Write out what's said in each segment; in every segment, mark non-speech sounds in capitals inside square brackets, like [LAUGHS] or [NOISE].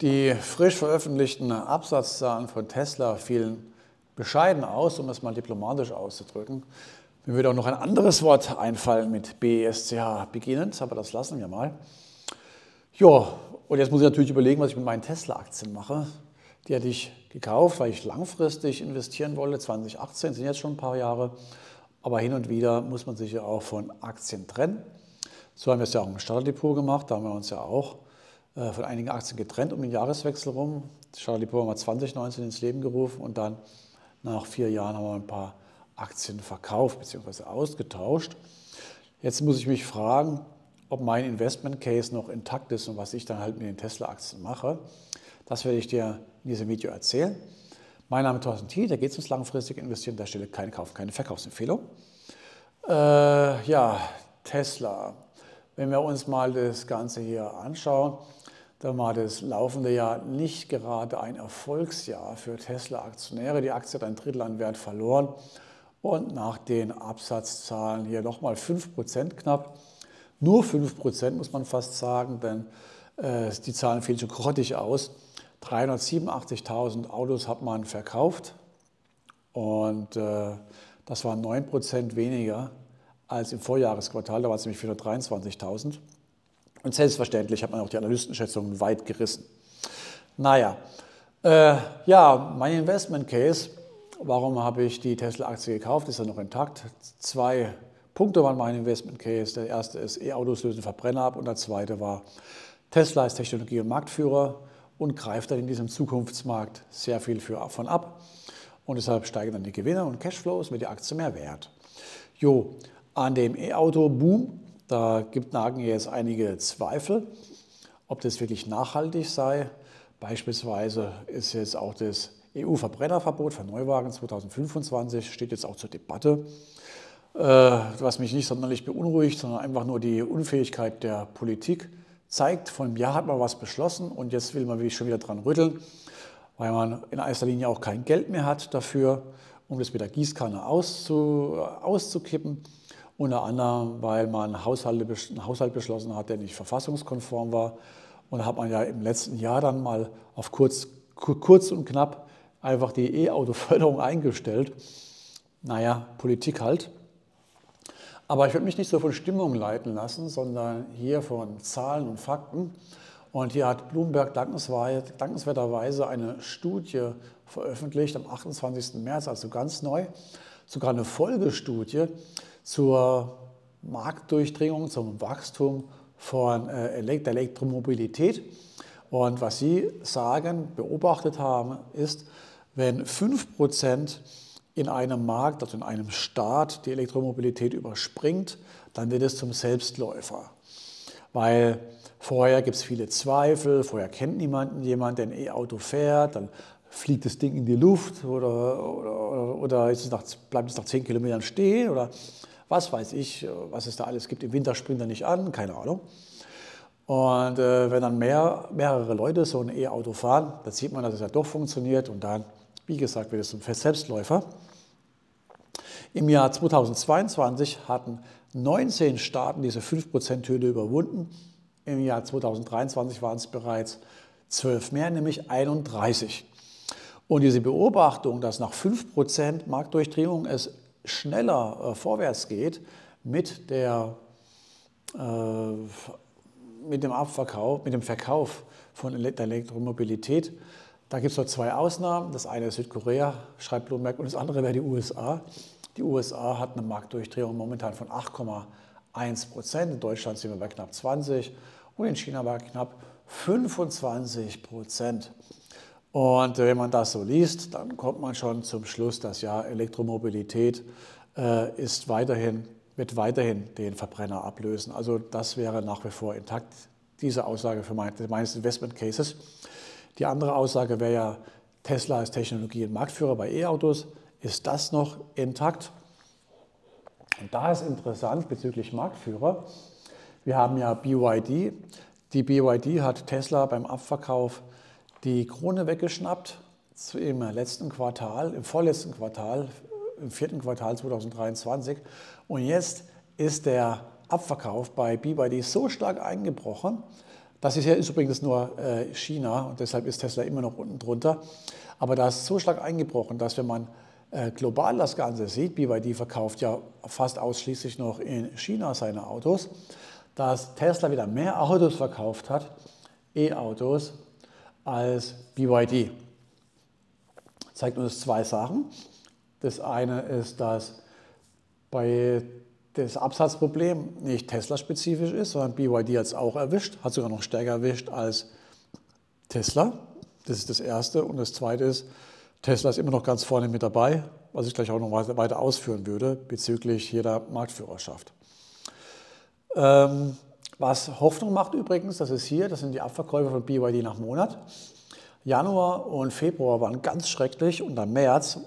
Die frisch veröffentlichten Absatzzahlen von Tesla fielen bescheiden aus, um es mal diplomatisch auszudrücken. Mir würde auch noch ein anderes Wort einfallen mit BESCH beginnend, aber das lassen wir mal. Ja, und jetzt muss ich natürlich überlegen, was ich mit meinen Tesla-Aktien mache. Die hatte ich gekauft, weil ich langfristig investieren wollte. 2018 sind jetzt schon ein paar Jahre. Aber hin und wieder muss man sich ja auch von Aktien trennen. So haben wir es ja auch im Starterdepot gemacht. Da haben wir uns ja auch von einigen Aktien getrennt um den Jahreswechsel rum. Das Starterdepot haben wir 2019 ins Leben gerufen und dann nach vier Jahren haben wir ein paar Aktien verkauft bzw. ausgetauscht. Jetzt muss ich mich fragen, ob mein Investment Case noch intakt ist und was ich dann halt mit den Tesla-Aktien mache. Das werde ich dir in diesem Video erzählen. Mein Name ist Thorsten Thiel, da geht es ums langfristige Investieren, der Stelle keine Kauf-, keine Verkaufsempfehlung. Äh, ja, Tesla. Wenn wir uns mal das Ganze hier anschauen, dann war das laufende Jahr nicht gerade ein Erfolgsjahr für Tesla-Aktionäre. Die Aktie hat ein Drittel an Wert verloren und nach den Absatzzahlen hier nochmal 5% knapp. Nur 5% muss man fast sagen, denn äh, die Zahlen fielen schon grottig aus. 387.000 Autos hat man verkauft und äh, das waren 9% weniger als im Vorjahresquartal, da waren es nämlich 423.000. Und selbstverständlich hat man auch die Analystenschätzungen weit gerissen. Naja, äh, ja, mein Investment Case, warum habe ich die Tesla-Aktie gekauft, ist ja noch intakt. Zwei Punkte waren mein Investment Case. Der erste ist, E-Autos lösen Verbrenner ab und der zweite war, Tesla ist Technologie- und Marktführer und greift dann in diesem Zukunftsmarkt sehr viel für, von ab. Und deshalb steigen dann die Gewinne und Cashflows mit der Aktie mehr wert. Jo, an dem E-Auto-Boom, da gibt Nagen jetzt einige Zweifel, ob das wirklich nachhaltig sei. Beispielsweise ist jetzt auch das EU-Verbrennerverbot für Neuwagen 2025, steht jetzt auch zur Debatte, äh, was mich nicht sonderlich beunruhigt, sondern einfach nur die Unfähigkeit der Politik zeigt, vor einem Jahr hat man was beschlossen und jetzt will man schon wieder dran rütteln, weil man in erster Linie auch kein Geld mehr hat dafür, um das mit der Gießkanne auszu, auszukippen. Unter anderem, weil man einen Haushalt, beschlossen hat, der nicht verfassungskonform war. Und da hat man ja im letzten Jahr dann mal auf kurz, kurz und knapp einfach die E-Auto-Förderung [LAUGHS] eingestellt. Naja, Politik halt. Aber ich würde mich nicht so von Stimmung leiten lassen, sondern hier von Zahlen und Fakten. Und hier hat Bloomberg dankenswerterweise eine Studie veröffentlicht am 28. März, also ganz neu, sogar eine Folgestudie zur Marktdurchdringung, zum Wachstum von äh, der Elektromobilität. Und was Sie sagen, beobachtet haben, ist, wenn 5 Prozent in einem Markt, also in einem Staat, die Elektromobilität überspringt, dann wird es zum Selbstläufer. Weil vorher gibt es viele Zweifel, vorher kennt niemanden jemand, der ein E-Auto fährt, dann fliegt das Ding in die Luft oder, oder, oder es nach, bleibt es nach 10 Kilometern stehen oder was weiß ich, was es da alles gibt. Im Winter springt er nicht an, keine Ahnung. Und äh, wenn dann mehr, mehrere Leute so ein E-Auto fahren, dann sieht man, dass es ja doch funktioniert und dann, wie gesagt, wird es zum Selbstläufer. Im Jahr 2022 hatten 19 Staaten diese 5%-Hürde überwunden. Im Jahr 2023 waren es bereits 12 mehr, nämlich 31. Und diese Beobachtung, dass nach 5% Marktdurchdringung es schneller äh, vorwärts geht mit, der, äh, mit dem Abverkauf, mit dem Verkauf von der Elektromobilität, da gibt es noch zwei Ausnahmen. Das eine ist Südkorea, schreibt Bloomberg, und das andere wäre die USA. Die USA hat eine Marktdurchdrehung momentan von 8,1 Prozent. In Deutschland sind wir bei knapp 20 und in China bei knapp 25 Prozent. Und wenn man das so liest, dann kommt man schon zum Schluss, dass ja Elektromobilität äh, ist weiterhin, wird weiterhin den Verbrenner ablösen. Also das wäre nach wie vor intakt, diese Aussage für mein, meines Investment Cases. Die andere Aussage wäre ja, Tesla ist Technologie- und Marktführer bei E-Autos ist das noch intakt. Und da ist interessant bezüglich Marktführer. Wir haben ja BYD. Die BYD hat Tesla beim Abverkauf die Krone weggeschnappt im letzten Quartal, im vorletzten Quartal, im vierten Quartal 2023. Und jetzt ist der Abverkauf bei BYD so stark eingebrochen, Das ist ja ist übrigens nur äh, China und deshalb ist Tesla immer noch unten drunter. Aber da ist so stark eingebrochen, dass wenn man äh, global das Ganze sieht, BYD verkauft ja fast ausschließlich noch in China seine Autos, dass Tesla wieder mehr Autos verkauft hat, E-Autos, als BYD. Das zeigt uns zwei Sachen. Das eine ist, dass bei das Absatzproblem nicht Tesla-spezifisch ist, sondern BYD hat es auch erwischt, hat sogar noch stärker erwischt als Tesla. Das ist das Erste. Und das Zweite ist, Tesla ist immer noch ganz vorne mit dabei, was ich gleich auch noch weiter ausführen würde bezüglich jeder Marktführerschaft. Ähm, was Hoffnung macht übrigens, das ist hier, das sind die Abverkäufe von BYD nach Monat. Januar und Februar waren ganz schrecklich und dann März,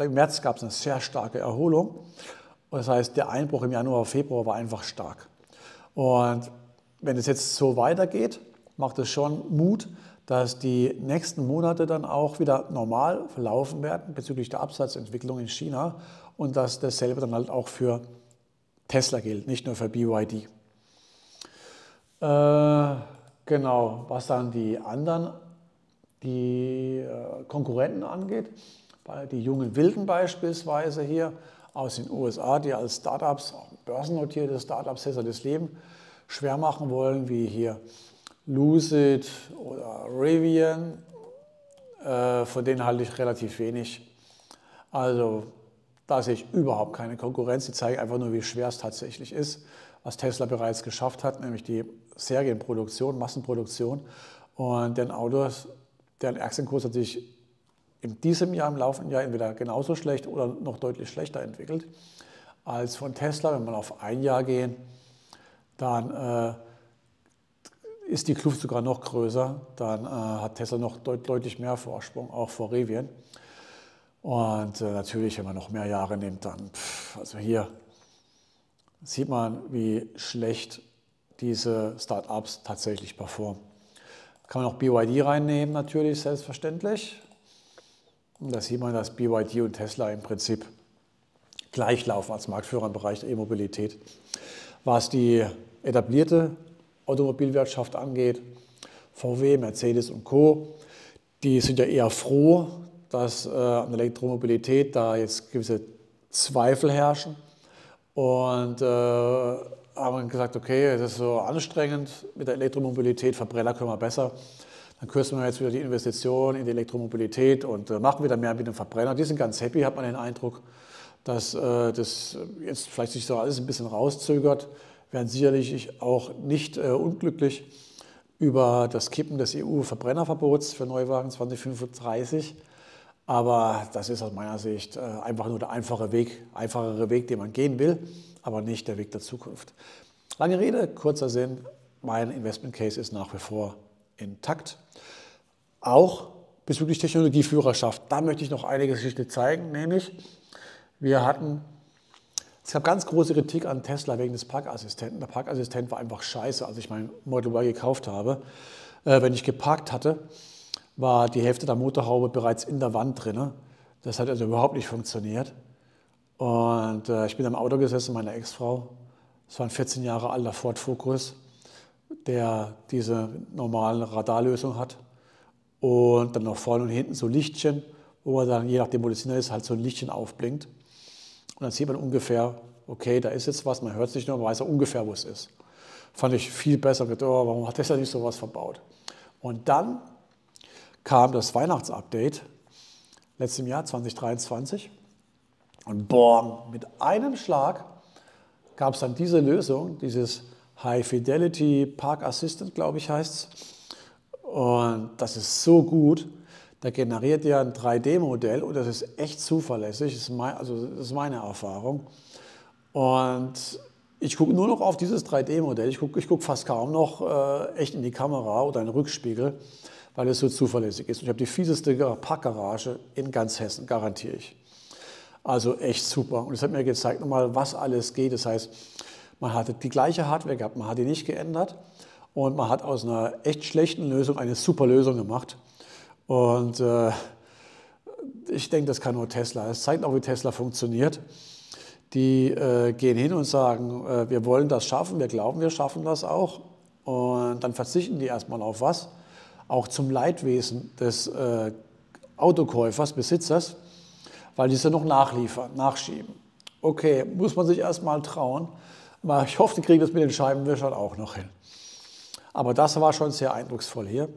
im März gab es eine sehr starke Erholung. Das heißt, der Einbruch im Januar, Februar war einfach stark. Und wenn es jetzt so weitergeht, macht es schon Mut, dass die nächsten Monate dann auch wieder normal verlaufen werden bezüglich der Absatzentwicklung in China und dass dasselbe dann halt auch für Tesla gilt, nicht nur für BYD. Äh, genau, was dann die anderen, die äh, Konkurrenten angeht, bei die jungen Wilden beispielsweise hier aus den USA, die als Startups, börsennotierte Startups, das Leben schwer machen wollen, wie hier Lucid oder Rivian, äh, von denen halte ich relativ wenig. Also da sehe ich überhaupt keine Konkurrenz. Die zeigen einfach nur, wie schwer es tatsächlich ist, was Tesla bereits geschafft hat, nämlich die Serienproduktion, Massenproduktion. Und deren Autos, deren Aktienkurs hat sich in diesem Jahr, im laufenden Jahr entweder genauso schlecht oder noch deutlich schlechter entwickelt als von Tesla. Wenn man auf ein Jahr gehen, dann äh, ist die Kluft sogar noch größer, dann äh, hat Tesla noch deut deutlich mehr Vorsprung, auch vor Rivian. Und äh, natürlich, wenn man noch mehr Jahre nimmt, dann, pff, also hier sieht man, wie schlecht diese Startups tatsächlich performen. Kann man auch BYD reinnehmen, natürlich, selbstverständlich. Und da sieht man, dass BYD und Tesla im Prinzip gleich laufen als Marktführer im Bereich der E-Mobilität. Was die etablierte Automobilwirtschaft angeht, VW, Mercedes und Co., die sind ja eher froh, dass äh, an Elektromobilität da jetzt gewisse Zweifel herrschen und äh, haben gesagt, okay, es ist so anstrengend mit der Elektromobilität, Verbrenner können wir besser. Dann kürzen wir jetzt wieder die Investition in die Elektromobilität und äh, machen wieder mehr mit dem Verbrenner. Die sind ganz happy, hat man den Eindruck, dass äh, das jetzt vielleicht sich so alles ein bisschen rauszögert werden sicherlich auch nicht äh, unglücklich über das Kippen des EU-Verbrennerverbots für Neuwagen 2035. Aber das ist aus meiner Sicht äh, einfach nur der einfache Weg, einfachere Weg, den man gehen will, aber nicht der Weg der Zukunft. Lange Rede, kurzer Sinn, mein Investment Case ist nach wie vor intakt. Auch bezüglich Technologieführerschaft, da möchte ich noch einige Geschichte zeigen, nämlich wir hatten es gab ganz große Kritik an Tesla wegen des Parkassistenten. Der Parkassistent war einfach scheiße, als ich mein Model Y gekauft habe. Äh, wenn ich geparkt hatte, war die Hälfte der Motorhaube bereits in der Wand drin. Das hat also überhaupt nicht funktioniert. Und äh, ich bin am Auto gesessen, meine Ex-Frau. Es war ein 14 Jahre alter Ford Focus, der diese normale Radarlösung hat. Und dann noch vorne und hinten so Lichtchen, wo man dann, je nachdem, wo das ist, halt so ein Lichtchen aufblinkt. Und dann sieht man ungefähr, okay, da ist jetzt was, man hört es nicht nur, man weiß auch ungefähr, wo es ist. Fand ich viel besser mit, oh, warum hat Tesla nicht sowas verbaut? Und dann kam das Weihnachtsupdate letztem Jahr 2023 und boah, mit einem Schlag gab es dann diese Lösung, dieses High Fidelity Park Assistant, glaube ich, heißt es. Und das ist so gut. Da generiert er ein 3D-Modell und das ist echt zuverlässig, das ist, mein, also das ist meine Erfahrung. Und ich gucke nur noch auf dieses 3D-Modell, ich gucke ich guck fast kaum noch äh, echt in die Kamera oder in den Rückspiegel, weil es so zuverlässig ist. Und ich habe die fieseste Parkgarage in ganz Hessen, garantiere ich. Also echt super. Und es hat mir gezeigt nochmal, was alles geht. Das heißt, man hatte die gleiche Hardware gehabt, man hat die nicht geändert und man hat aus einer echt schlechten Lösung eine super Lösung gemacht. Und äh, ich denke, das kann nur Tesla. Es zeigt auch, wie Tesla funktioniert. Die äh, gehen hin und sagen, äh, wir wollen das schaffen, wir glauben, wir schaffen das auch. und dann verzichten die erstmal auf was, auch zum Leidwesen des äh, Autokäufers, Besitzers, weil die es ja noch nachliefern, nachschieben. Okay, muss man sich erstmal trauen, aber ich hoffe, die kriegen das mit den Scheibenwischern auch noch hin. Aber das war schon sehr eindrucksvoll hier.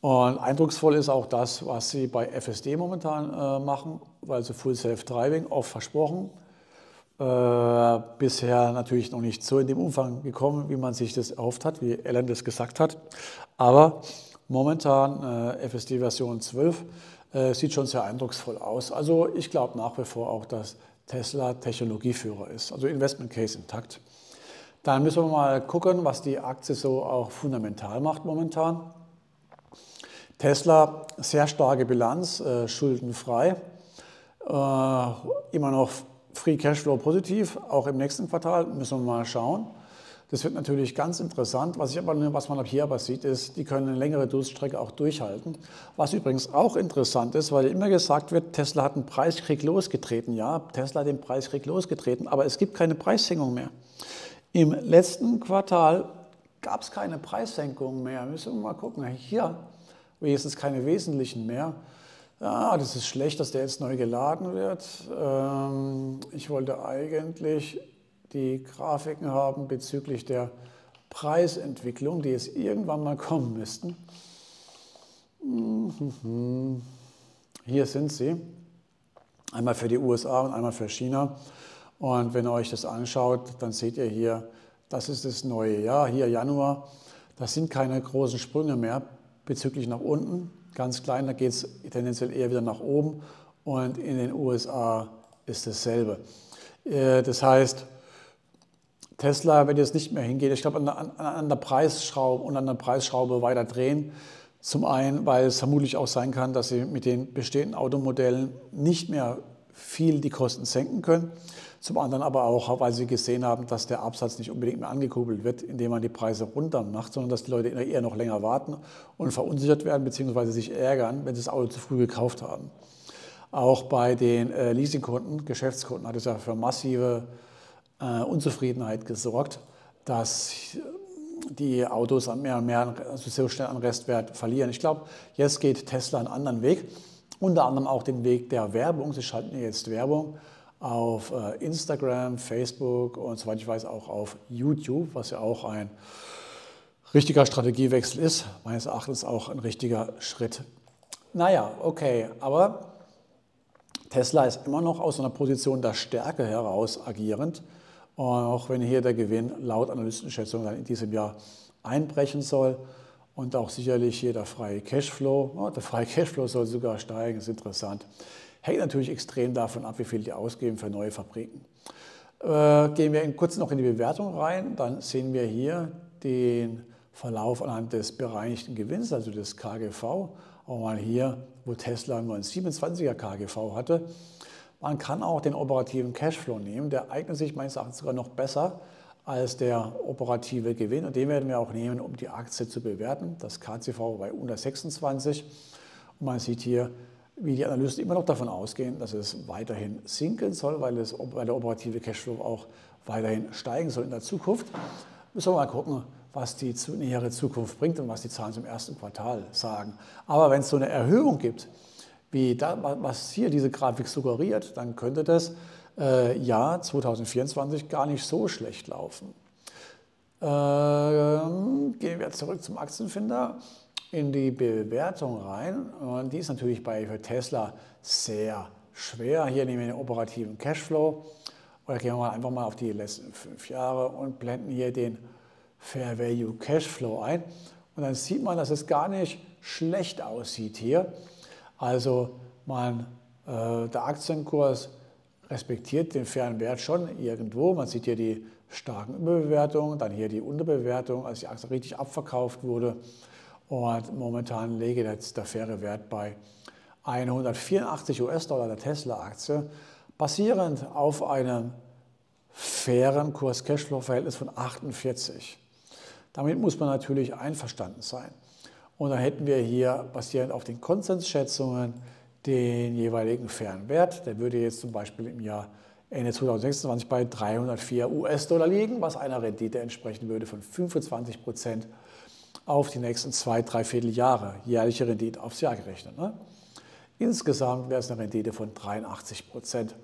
Und eindrucksvoll ist auch das, was sie bei FSD momentan äh, machen, sie Full Self-Driving oft versprochen. Äh, bisher natürlich noch nicht so in dem Umfang gekommen, wie man sich das erhofft hat, wie Ellen das gesagt hat. Aber momentan äh, FSD Version 12 äh, sieht schon sehr eindrucksvoll aus. Also ich glaube nach wie vor auch, dass Tesla Technologieführer ist. Also Investment Case intakt. Dann müssen wir mal gucken, was die Aktie so auch fundamental macht momentan. Tesla, sehr starke Bilanz, äh, schuldenfrei, äh, immer noch Free Cashflow positiv, auch im nächsten Quartal, müssen wir mal schauen. Das wird natürlich ganz interessant. Was, ich aber, was man hier aber sieht, ist, die können eine längere Durststrecke auch durchhalten. Was übrigens auch interessant ist, weil immer gesagt wird, Tesla hat einen Preiskrieg losgetreten. Ja, Tesla hat den Preiskrieg losgetreten, aber es gibt keine Preissenkung mehr. Im letzten Quartal gab es keine Preissenkung mehr. Müssen wir mal gucken. Hier wenigstens keine wesentlichen mehr. Ja, das ist schlecht, dass der jetzt neu geladen wird. Ähm, ich wollte eigentlich die Grafiken haben bezüglich der Preisentwicklung, die jetzt irgendwann mal kommen müssten. Mhm. Hier sind sie. Einmal für die USA und einmal für China. Und wenn ihr euch das anschaut, dann seht ihr hier, das ist das neue Jahr, hier Januar. Das sind keine großen Sprünge mehr bezüglich nach unten. Ganz klein, da geht es tendenziell eher wieder nach oben. Und in den USA ist dasselbe. Äh, das heißt, Tesla wird jetzt nicht mehr hingehen. Ich glaube, an, an, an, der Preisschraube und an der Preisschraube weiter drehen. Zum einen, weil es vermutlich auch sein kann, dass sie mit den bestehenden Automodellen nicht mehr viel die Kosten senken können. Zum anderen aber auch, weil sie gesehen haben, dass der Absatz nicht unbedingt mehr angekurbelt wird, indem man die Preise runter macht, sondern dass die Leute eher noch länger warten und verunsichert werden bzw. sich ärgern, wenn sie das Auto zu früh gekauft haben. Auch bei den äh, Leasingkunden, Geschäftskunden hat es ja für massive äh, Unzufriedenheit gesorgt, dass die Autos mehr und mehr also so schnell an Restwert verlieren. Ich glaube, jetzt geht Tesla einen anderen Weg, unter anderem auch den Weg der Werbung. Sie schalten jetzt Werbung auf äh, Instagram, Facebook und soweit ich weiß auch auf YouTube, was ja auch ein richtiger Strategiewechsel ist, meines Erachtens auch ein richtiger Schritt. Naja, okay, aber Tesla ist immer noch aus einer Position der Stärke heraus agierend, auch wenn hier der Gewinn laut Analystenschätzungen dann in diesem Jahr einbrechen soll und auch sicherlich hier der freie Cashflow, oh, der freie Cashflow soll sogar steigen, ist interessant. Hängt natürlich extrem davon ab, wie viel die ausgeben für neue Fabriken. Äh, gehen wir kurz noch in die Bewertung rein, dann sehen wir hier den Verlauf anhand des bereinigten Gewinns, also des KGV. Auch mal hier, wo Tesla nur ein 27er KGV hatte. Man kann auch den operativen Cashflow nehmen, der eignet sich meines Erachtens sogar noch besser als der operative Gewinn. Und den werden wir auch nehmen, um die Aktie zu bewerten. Das KCV bei unter 26. Und man sieht hier, wie die Analysten immer noch davon ausgehen, dass es weiterhin sinken soll, weil, es, weil der operative Cashflow auch weiterhin steigen soll in der Zukunft. Müssen wir mal gucken, was die nähere Zukunft bringt und was die Zahlen zum ersten Quartal sagen. Aber wenn es so eine Erhöhung gibt, wie da, was hier diese Grafik suggeriert, dann könnte das äh, Jahr 2024 gar nicht so schlecht laufen. Äh, gehen wir zurück zum Aktienfinder in die Bewertung rein. Und die ist natürlich bei für Tesla sehr schwer. Hier nehmen wir den operativen Cashflow. Oder gehen wir mal einfach mal auf die letzten fünf Jahre und blenden hier den Fair Value Cashflow ein. Und dann sieht man, dass es gar nicht schlecht aussieht hier. Also man, äh, der Aktienkurs respektiert den fairen Wert schon irgendwo. Man sieht hier die starken Überbewertungen, dann hier die Unterbewertung, als die Aktie richtig abverkauft wurde. Und momentan lege jetzt der faire Wert bei 184 US-Dollar der Tesla-Aktie, basierend auf einem fairen Kurs-Cashflow-Verhältnis von 48. Damit muss man natürlich einverstanden sein. Und dann hätten wir hier basierend auf den Konsensschätzungen den jeweiligen fairen Wert. Der würde jetzt zum Beispiel im Jahr Ende 2026 bei 304 US-Dollar liegen, was einer Rendite entsprechen würde von 25 Prozent auf die nächsten zwei, drei Vierteljahre, jährliche Rendite aufs Jahr gerechnet. Ne? Insgesamt wäre es eine Rendite von 83 Prozent.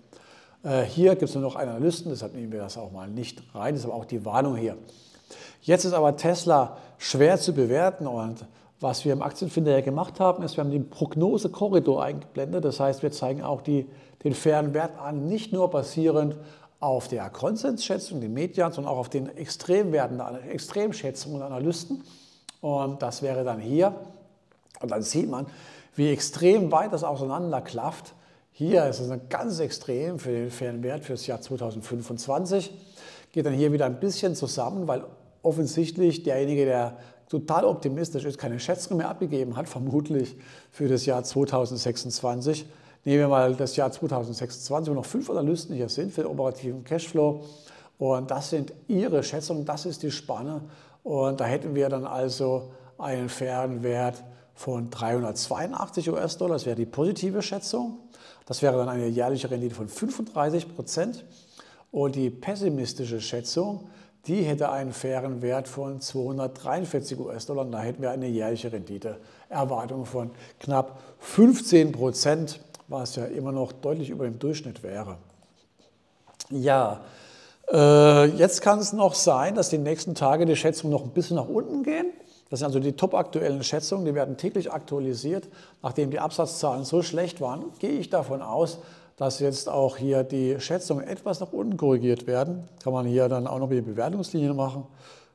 Äh, hier gibt es nur noch einen Analysten, deshalb nehmen wir das auch mal nicht rein, das ist aber auch die Warnung hier. Jetzt ist aber Tesla schwer zu bewerten und was wir im Aktienfinder ja gemacht haben, ist, wir haben den Prognosekorridor eingeblendet. Das heißt, wir zeigen auch die, den fairen Wert an, nicht nur basierend auf der Konsensschätzung, den Median, sondern auch auf den Extremwerten, Extremschätzungen und Analysten. Und das wäre dann hier. Und dann sieht man, wie extrem weit das auseinanderklafft. Hier ist es ganz extrem für den fairen Wert für das Jahr 2025. Geht dann hier wieder ein bisschen zusammen, weil offensichtlich derjenige, der total optimistisch ist, keine Schätzung mehr abgegeben hat, vermutlich für das Jahr 2026. Nehmen wir mal das Jahr 2026, wo noch fünf Analysten hier sind für den operativen Cashflow. Und das sind ihre Schätzungen, das ist die Spanne. Und da hätten wir dann also einen fairen Wert von 382 US-Dollar, das wäre die positive Schätzung. Das wäre dann eine jährliche Rendite von 35 Prozent. Und die pessimistische Schätzung, die hätte einen fairen Wert von 243 US-Dollar. Da hätten wir eine jährliche Renditeerwartung von knapp 15 Prozent, was ja immer noch deutlich über dem Durchschnitt wäre. Ja, äh, jetzt kann es noch sein, dass die nächsten Tage die Schätzungen noch ein bisschen nach unten gehen. Das sind also die top aktuellen Schätzungen, die werden täglich aktualisiert. Nachdem die Absatzzahlen so schlecht waren, gehe ich davon aus, dass jetzt auch hier die Schätzungen etwas nach unten korrigiert werden. Kann man hier dann auch noch die Bewertungslinie machen,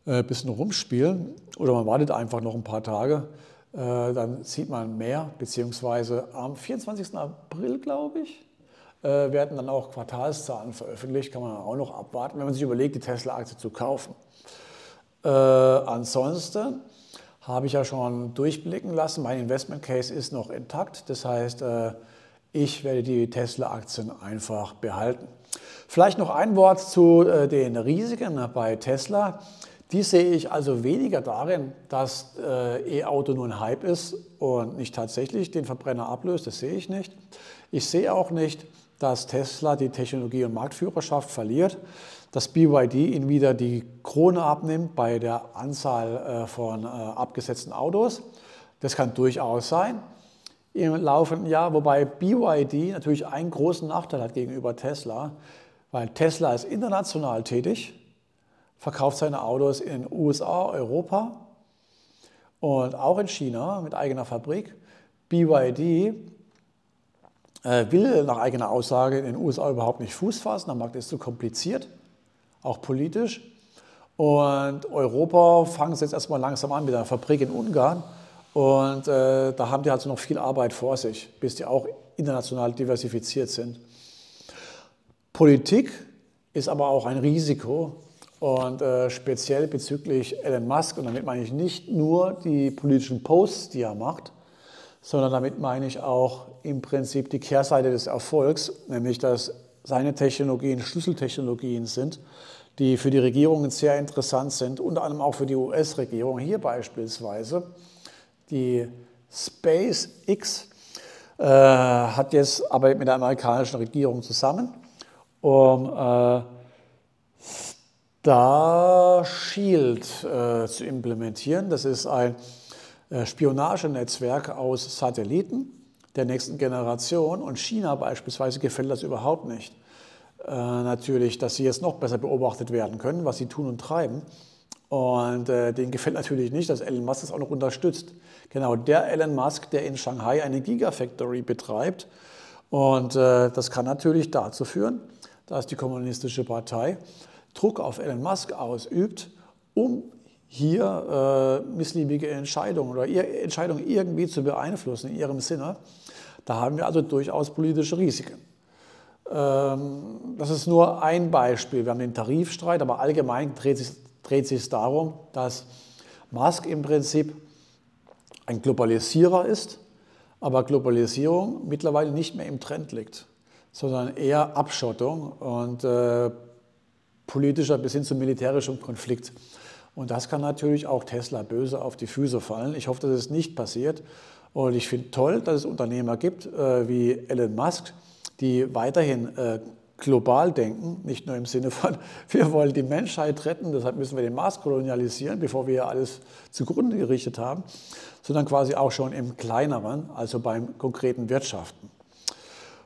ein äh, bisschen rumspielen oder man wartet einfach noch ein paar Tage. Äh, dann sieht man mehr, beziehungsweise am 24. April, glaube ich, äh, werden dann auch Quartalszahlen veröffentlicht, kann man auch noch abwarten, wenn man sich überlegt, die Tesla-Aktie zu kaufen. Äh, ansonsten habe ich ja schon durchblicken lassen, mein Investment Case ist noch intakt, das heißt, ich werde die Tesla-Aktien einfach behalten. Vielleicht noch ein Wort zu äh, den Risiken bei Tesla. Die sehe ich also weniger darin, dass äh, E-Auto nur ein Hype ist und nicht tatsächlich den Verbrenner ablöst, das sehe ich nicht. Ich sehe auch nicht, dass Tesla die Technologie- und Marktführerschaft verliert, dass BYD ihnen wieder die Krone abnimmt bei der Anzahl äh, von abgesetzten Autos. Das kann durchaus sein im laufenden Jahr, wobei BYD natürlich einen großen Nachteil hat gegenüber Tesla, weil Tesla ist international tätig, verkauft seine Autos in den USA, Europa und auch in China mit eigener Fabrik. BYD äh, will nach eigener Aussage in den USA überhaupt nicht Fuß fassen. Der Markt ist zu kompliziert, auch politisch. Und Europa fangen es jetzt erstmal langsam an mit einer Fabrik in Ungarn. Und äh, da haben die also noch viel Arbeit vor sich, bis die auch international diversifiziert sind. Politik ist aber auch ein Risiko und äh, speziell bezüglich Elon Musk. Und damit meine ich nicht nur die politischen Posts, die er macht, sondern damit meine ich auch im Prinzip die Kehrseite des Erfolgs, nämlich dass seine Technologien Schlüsseltechnologien sind, die für die Regierungen sehr interessant sind, unter anderem auch für die US-Regierung. Hier beispielsweise die SpaceX äh, hat jetzt arbeitet mit der amerikanischen Regierung zusammen, um äh, Star Shield äh, zu implementieren. Das ist ein äh, Spionagenetzwerk aus Satelliten der nächsten Generation. Und China beispielsweise gefällt das überhaupt nicht. Äh, natürlich, dass sie jetzt noch besser beobachtet werden können, was sie tun und treiben. Und äh, denen gefällt natürlich nicht, dass Elon Musk das auch noch unterstützt. Genau, der Elon Musk, der in Shanghai eine Gigafactory betreibt. Und äh, das kann natürlich dazu führen, dass die Kommunistische Partei Druck auf Elon Musk ausübt, um hier äh, missliebige Entscheidungen oder Entscheidungen irgendwie zu beeinflussen in ihrem Sinne. Da haben wir also durchaus politische Risiken. Ähm, das ist nur ein Beispiel. Wir haben den Tarifstreit, aber allgemein dreht sich, dreht sich darum, dass Musk im Prinzip ein Globalisierer ist, aber Globalisierung mittlerweile nicht mehr im Trend liegt, sondern eher Abschottung und äh, politischer bis hin zu militärischem Konflikt. Und das kann natürlich auch Tesla böse auf die Füße fallen. Ich hoffe, dass es nicht passiert. Und ich finde toll, dass es Unternehmer gibt äh, wie Elon Musk, die weiterhin äh, global denken, nicht nur im Sinne von, [LAUGHS] wir wollen die Menschheit retten, deshalb müssen wir den Mars kolonialisieren, bevor wir alles zugrunde gerichtet haben, sondern quasi auch schon im kleineren, also beim konkreten Wirtschaften.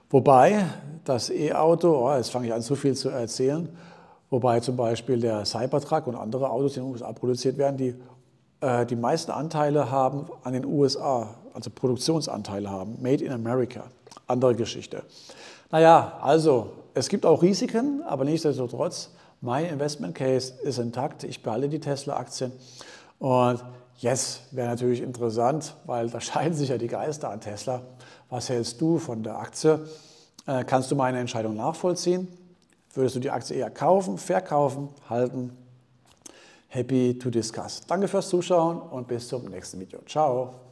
Wobei das E-Auto, oh, jetzt fange ich an, so viel zu erzählen, wobei zum Beispiel der Cybertruck und andere Autos, die in den USA produziert werden, die äh, die meisten Anteile haben an den USA, also Produktionsanteile haben, Made in America. Andere Geschichte. Naja, also es gibt auch Risiken, aber nichtsdestotrotz, mein Investment Case ist intakt. Ich behalte die Tesla-Aktien. Und yes, wäre natürlich interessant, weil da [LAUGHS] scheiden sich ja die Geister an Tesla. Was hältst du von der Aktie? Äh, kannst du meine Entscheidung nachvollziehen? Würdest du die Aktie eher kaufen, verkaufen, halten? Happy to discuss. Danke fürs Zuschauen und bis zum nächsten Video. Ciao.